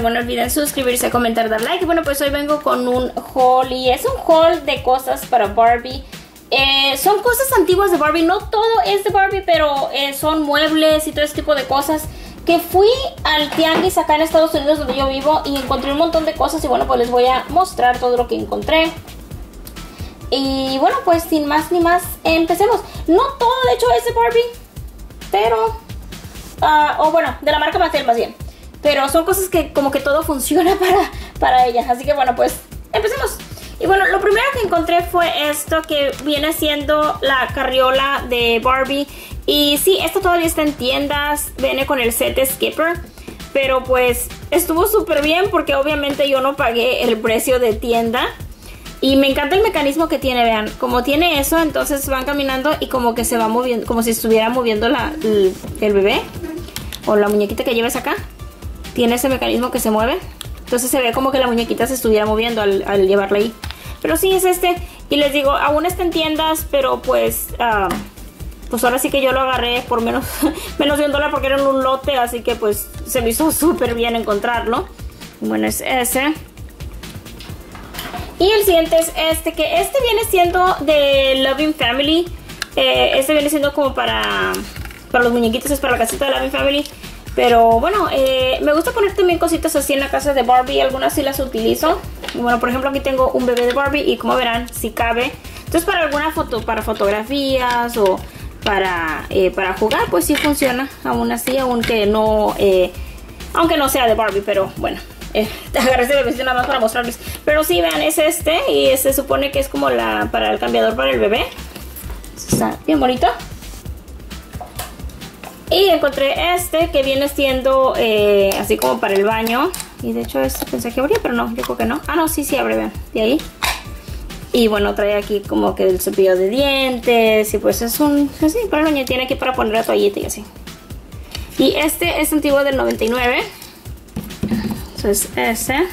bueno, no olviden suscribirse, comentar, dar like. Bueno, pues hoy vengo con un haul y es un haul de cosas para Barbie. Eh, son cosas antiguas de Barbie, no todo es de Barbie, pero eh, son muebles y todo ese tipo de cosas. Que fui al tianguis acá en Estados Unidos donde yo vivo y encontré un montón de cosas y bueno, pues les voy a mostrar todo lo que encontré. Y bueno, pues sin más ni más, empecemos. No todo de hecho es de Barbie, pero... ah, o bueno, de la marca Mattel más bien. Pero son cosas que como que todo funciona para, para ella. Así que bueno, pues empecemos. Y bueno, lo primero que encontré fue esto que viene siendo la carriola de Barbie. Y sí, esto todavía está en tiendas, viene con el set de Skipper. Pero pues estuvo súper bien porque obviamente yo no pagué el precio de tienda. Y me encanta el mecanismo que tiene, vean. Como tiene eso, entonces van caminando y como que se va moviendo, como si estuviera moviendo la, el bebé. O la muñequita que lleves acá. Tiene ese mecanismo que se mueve. Entonces se ve como que la muñequita se estuviera moviendo al, llevarla ahí. Pero sí es este. Y les digo, aún está en tiendas, pero pues... ah, pues ahora sí que yo lo agarré por menos, menos de un dólar porque era un lote. Así que pues se me hizo súper bien encontrarlo. Bueno, es ese. Y el siguiente es este, que este viene siendo de Loving Family. Eh, este viene siendo como para, para los muñequitos, es para la casita de Loving Family. Pero bueno, eh, me gusta poner también cositas así en la casa de Barbie. Algunas sí las utilizo. Bueno, por ejemplo, aquí tengo un bebé de Barbie y como verán, si cabe. Entonces para alguna foto, para fotografías o para, eh, para jugar, pues sí funciona. Aún así, aunque no, eh, aunque no sea de Barbie, pero bueno. Eh, agarré este bebecito nada más para mostrarles. Pero sí, vean, es este. Y se supone que es como la para el cambiador para el bebé. Está bien bonito. Y encontré este que viene siendo eh, así como para el baño. Y de hecho este pensé que abría, pero no, yo creo que no. Ah, no, sí, sí abre, vean. De ahí. Y bueno, trae aquí como que el cepillo de dientes. Y pues es un... Así, para el baño tiene aquí para poner la toallita y así. Y este es antiguo del 99. Entonces ese.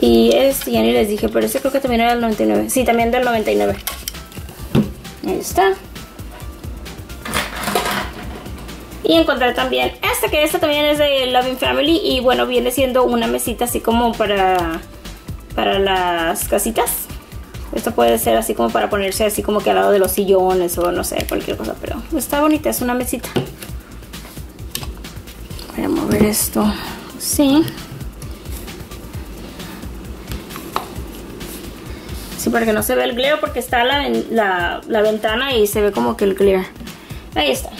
Y este ya ni les dije, pero este creo que también era del 99. Sí, también del 99. Ahí está. Y encontré también este, que este también es de Loving Family. Y bueno, viene siendo una mesita así como para, para las casitas. Esto puede ser así como para ponerse así como que al lado de los sillones o no sé, cualquier cosa. Pero está bonita, es una mesita. Voy a mover esto. Sí. Sí, para que no se ve el glare porque está la, la, la ventana y se ve como que el glare. Ahí está.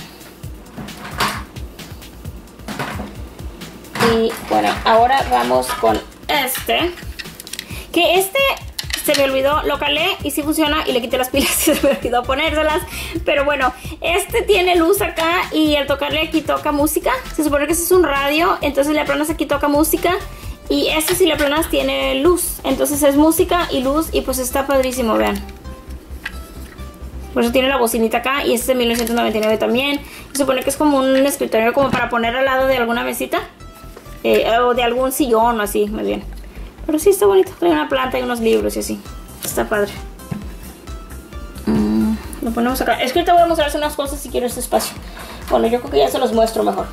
Y bueno, ahora vamos con este. Que este se me olvidó, lo calé y sí funciona y le quité las pilas y se me olvidó ponérselas. Pero bueno, este tiene luz acá y al tocarle aquí toca música. Se supone que este es un radio, entonces le aplanas aquí toca música. Y este si le aplanas tiene luz. Entonces es música y luz y pues está padrísimo, vean. Por eso tiene la bocinita acá y este es de 1999 también. Se supone que es como un escritorio como para poner al lado de alguna mesita. Eh, o de algún sillón o así, más bien. Pero sí está bonito. Trae una planta y unos libros y así. Está padre. Mm, lo ponemos acá. Es que ahorita voy a mostrarles unas cosas si quiero este espacio. Bueno, yo creo que ya se los muestro mejor.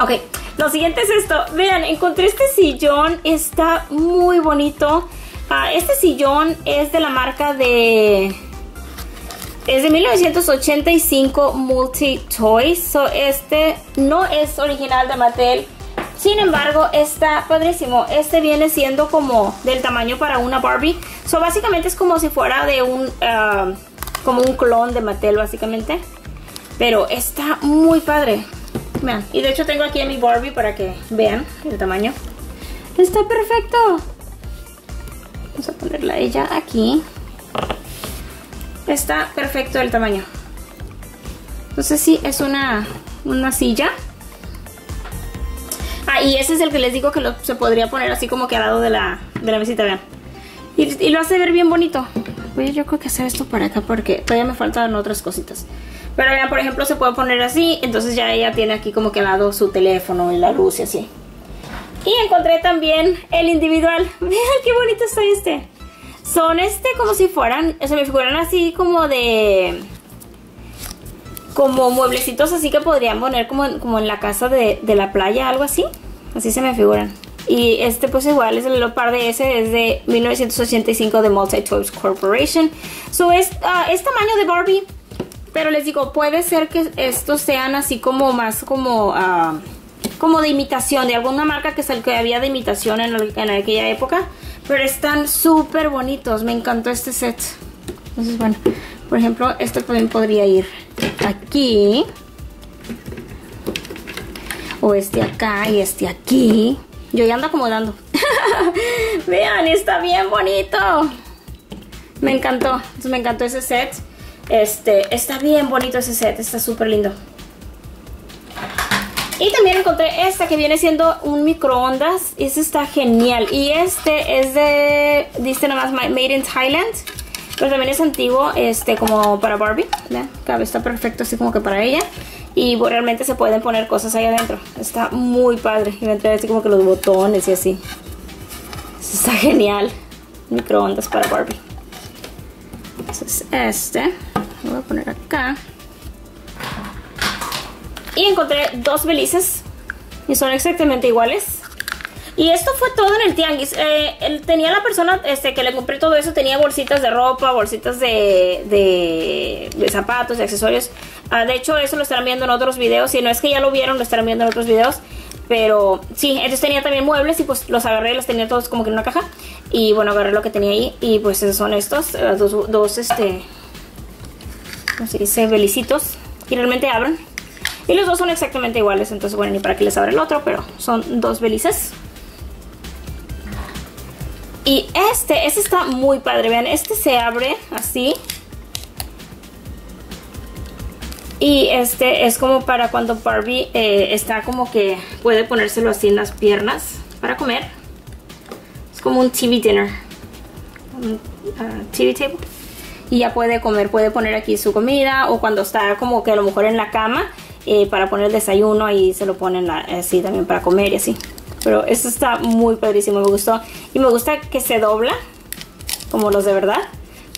Ok, lo siguiente es esto. Vean, encontré este sillón. Está muy bonito. Ah, este sillón es de la marca de... Es de 1985 Multi Toys. So, este no es original de Mattel. Sin embargo, está padrísimo. Este viene siendo como del tamaño para una Barbie. So, básicamente es como si fuera de un... ah, como un clon de Mattel, básicamente. Pero está muy padre. Vean. Y de hecho tengo aquí a mi Barbie para que vean el tamaño. Está perfecto. Vamos a ponerla ella aquí. Está perfecto el tamaño. Entonces sí, es una, una silla. Ah, y ese es el que les digo que lo- se podría poner así como que al lado de la, de la mesita, vean. Y, y lo hace ver bien bonito. Voy a yo creo que hacer esto para acá porque todavía me faltan otras cositas. Pero vean, por ejemplo, se puede poner así. Entonces ya ella tiene aquí como que al lado su teléfono y la luz y así. Y encontré también el individual. Vean qué bonito está este. Son este como si fueran, se me figuran así como de... como mueblecitos así que podrían poner como, como en la casa de, de la playa, algo así. Así se me figuran. Y este pues igual es el Leopard de ese, es de 1985 de Multi Toys Corporation. So es, es tamaño de Barbie, pero les digo, puede ser que estos sean así como más como, ah, como de imitación, de alguna marca que es el que había de imitación en, en aquella época. Pero están súper bonitos, me encantó este set. Entonces bueno, por ejemplo, este también podría ir aquí. O este acá y este aquí. Yo ya ando acomodando. Vean, está bien bonito. Me encantó. Me encantó ese set. Este, está bien bonito ese set. Está súper lindo. Y también encontré esta que viene siendo un microondas. Este está genial. Y este es de, dice nomás Made in Thailand. Pero también es antiguo, este, como para Barbie. Vean, cabe, está perfecto así como que para ella y realmente se pueden poner cosas ahí adentro. Está muy padre. Y va a así como que los botones y así. está genial. Microondas para Barbie. Entonces este. Lo voy a poner acá. Y encontré dos belices. Y son exactamente iguales. Y esto fue todo en el tianguis. Eh, tenía la persona este, que le compré todo eso, tenía bolsitas de ropa, bolsitas de, de, zapatos, de accesorios. Ah, de hecho, eso lo estarán viendo en otros videos. Si no es que ya lo vieron, lo estarán viendo en otros videos. Pero sí, entonces tenía también muebles y pues los agarré, los tenía todos como que en una caja. Y bueno, agarré lo que tenía ahí. Y pues esos son estos, eh, dos, dos este, ¿cómo se dice? Belicitos. Y realmente abren. Y los dos son exactamente iguales, entonces bueno, ni para que les abra el otro, pero son dos belices. Y este, este está muy padre, vean, este se abre así. Y este es como para cuando Barbie eh, está como que puede ponérselo así en las piernas para comer. Es como un TV dinner. Uh, TV table. Y ya puede comer, puede poner aquí su comida o cuando está como que a lo mejor en la cama eh, para poner el desayuno ahí se lo ponen así también para comer y así. Pero esto está muy padrísimo, me gustó. Y me gusta que se dobla, como los de verdad.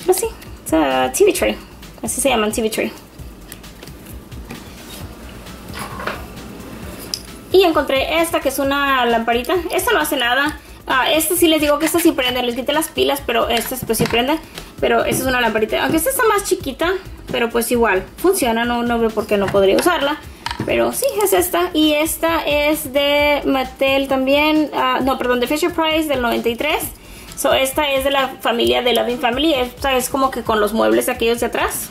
Pero sí, es a TV tray. Así se llaman TV tray. Y encontré esta que es una lamparita. Esta no hace nada. Ah, esta sí les digo que esta sí prende. Les quité las pilas, pero esta pues sí prende. Pero esta es una lamparita. Aunque esta está más chiquita, pero pues igual funciona. No, no veo por qué no podría usarla. Pero sí, es esta. Y esta es de Mattel también. Ah, no, perdón, de Fisher Price del 93. So, esta es de la familia de Loving Family. Esta es como que con los muebles aquellos de atrás.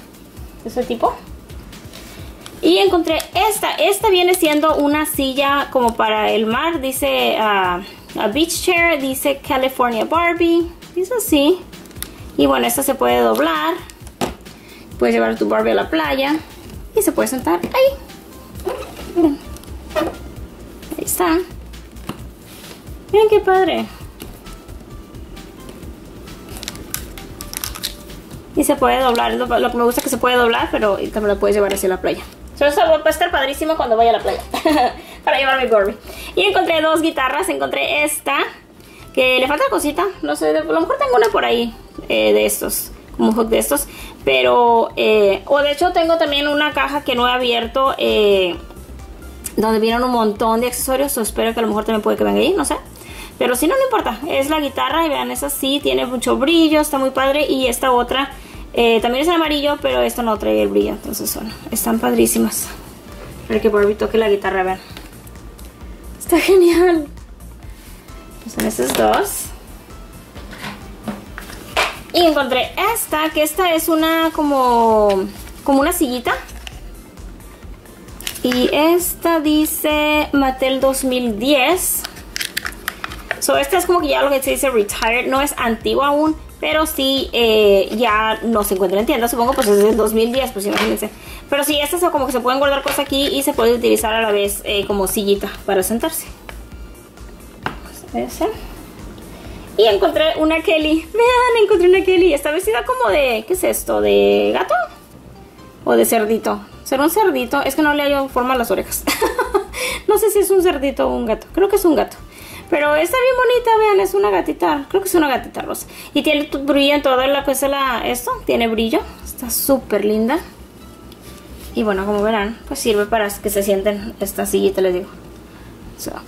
Ese tipo. Y encontré esta. Esta viene siendo una silla como para el mar. Dice uh, a beach chair. Dice California Barbie. Dice así. Y bueno, esta se puede doblar. Puedes llevar tu Barbie a la playa. Y se puede sentar ahí. Miren. Ahí está. Miren qué padre. Y se puede doblar. Lo, que me gusta es que se puede doblar, pero también lo puedes llevar hacia la playa. eso va a estar padrísimo cuando vaya a la playa. Para llevar mi Barbie. Y encontré dos guitarras. Encontré esta. Que le falta cosita. No sé, a lo mejor tengo una por ahí. Eh, de estos. Como hook de estos. Pero, eh, o de hecho tengo también una caja que no he abierto. Eh, donde vienen un montón de accesorios. espero que a lo mejor también puede que venga ahí, no sé. Pero si no, no importa. Es la guitarra y vean, esa sí tiene mucho brillo, está muy padre. Y esta otra eh, también es el amarillo, pero esta no trae el brillo. Entonces, bueno, están padrísimas. Para que Barbie toque la guitarra, vean. Está genial. Pues son estas dos. Y encontré esta, que esta es una como, como una sillita y esta dice Mattel 2010. So, esta es como que ya lo que se dice retired. No es antiguo aún, pero sí eh, ya no se encuentra en tienda. Supongo pues es del 2010, pues imagínense. Pero sí, estas como que se pueden guardar cosas aquí y se puede utilizar a la vez eh, como sillita para sentarse. Ese. Y encontré una Kelly. Vean, encontré una Kelly. Está vestida como de... ¿Qué es esto? ¿De gato? ¿O de cerdito? ¿Será un cerdito? Es que no le hallo forma a las orejas. no sé si es un cerdito o un gato. Creo que es un gato. Pero está bien bonita, vean, es una gatita. Creo que es una gatita rosa. Y tiene brillo en toda la cosa, la, esto. Tiene brillo. Está súper linda. Y bueno, como verán, pues sirve para que se sienten esta sillita, les digo.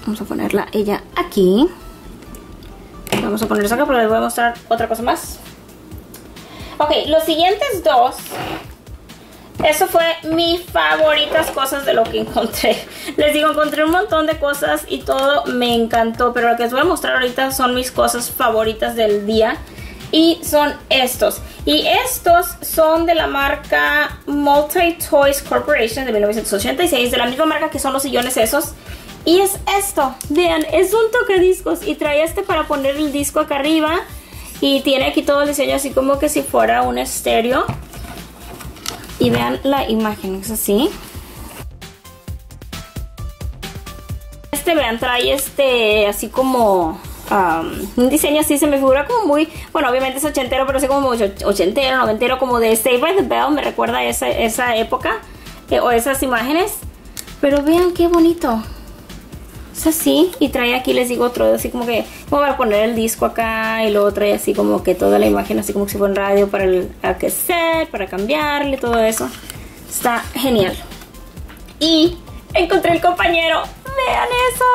vamos a ponerla ella aquí. Vamos a ponerla acá porque les voy a mostrar otra cosa más. Ok, los siguientes dos eso fue mis favoritas cosas de lo que encontré. Les digo, encontré un montón de cosas y todo me encantó. Pero lo que les voy a mostrar ahorita son mis cosas favoritas del día. Y son estos. Y estos son de la marca Multi Toys Corporation de 1986. De la misma marca que son los sillones esos. Y es esto. Vean, es un tocadiscos. Y trae este para poner el disco acá arriba. Y tiene aquí todo el diseño así como que si fuera un estéreo. Y vean la imagen, es así. Este, vean, trae este, así como... un diseño así se me figura como muy, bueno obviamente es ochentero, pero sé como ochentero, noventero, como de Save by the Bell, me recuerda esa, esa época eh, o esas imágenes. Pero vean qué bonito. Es así y trae aquí les digo otro así como que como para poner el disco acá y luego trae así como que toda la imagen así como si fuera en radio para el set, para cambiarle todo eso. Está genial. Y encontré el compañero. Vean eso.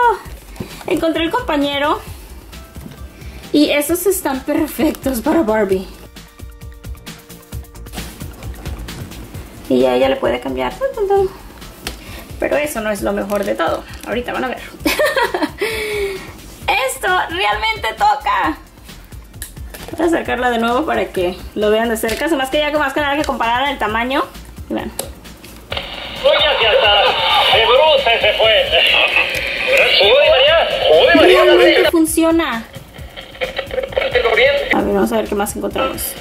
Encontré el compañero. Y esos están perfectos para Barbie. Y ya ella le puede cambiar. Pero eso no es lo mejor de todo. Ahorita van a ver. Esto realmente toca. Voy a acercarla de nuevo para que lo vean de cerca. Más que ya más que nada que comparar el tamaño. Vean. se fue. Realmente funciona. A ver, vamos a ver qué más encontramos.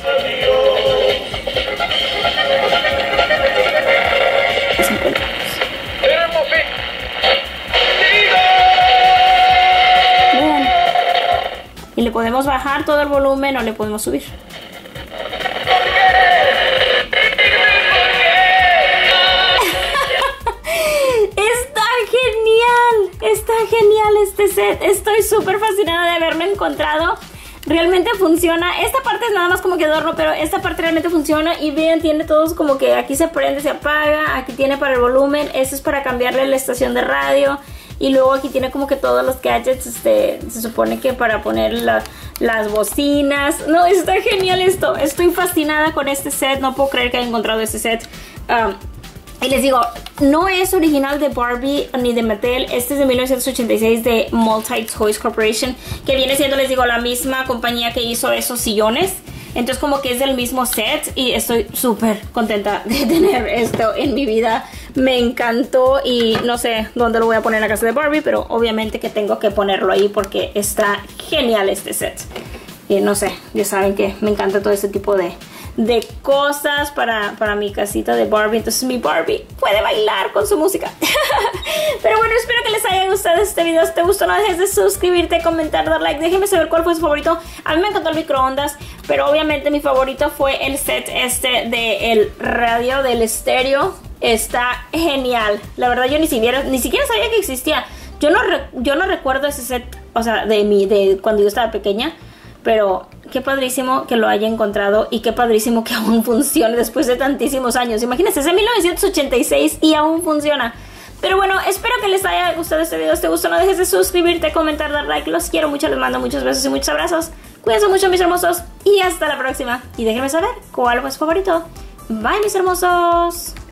Podemos bajar todo el volumen o le podemos subir. Está genial, está genial este set. Estoy súper fascinada de haberlo encontrado. Realmente funciona. Esta parte es nada más como que adorno, pero esta parte realmente funciona. Y vean, tiene todos como que aquí se prende, se apaga. Aquí tiene para el volumen. Este es para cambiarle la estación de radio. Y luego aquí tiene como que todos los gadgets, este, se supone que para poner las bocinas. No, está genial esto. Estoy fascinada con este set. No puedo creer que haya encontrado este set. Um, y les digo, no es original de Barbie ni de Mattel. Este es de 1986 de Multi Toys Corporation. Que viene siendo, les digo, la misma compañía que hizo esos sillones. Entonces como que es del mismo set y estoy súper contenta de tener esto en mi vida. Me encantó y no sé dónde lo voy a poner en la casa de Barbie, pero obviamente que tengo que ponerlo ahí porque está genial este set. Y no sé, ya saben que me encanta todo este tipo de, de cosas para, para mi casita de Barbie. Entonces mi Barbie puede bailar con su música. Pero bueno, espero que les haya gustado este video. Si te gustó, no dejes de suscribirte, comentar, dar like. Déjenme saber cuál fue su favorito. A mí me encantó el microondas, pero obviamente mi favorito fue el set este del radio, del estéreo. Está genial. La verdad yo ni siquiera, ni siquiera sabía que existía. Yo no, yo no recuerdo ese set, o sea, de, mi, de cuando yo estaba pequeña. Pero qué padrísimo que lo haya encontrado y qué padrísimo que aún funcione después de tantísimos años. Imagínense, es de 1986 y aún funciona. Pero bueno, espero que les haya gustado este video. Si te gustó, no dejes de suscribirte, comentar, dar like. Los quiero mucho, les mando muchos besos y muchos abrazos. Cuídense mucho, mis hermosos. Y hasta la próxima. Y déjenme saber cuál fue su favorito. Bye, mis hermosos.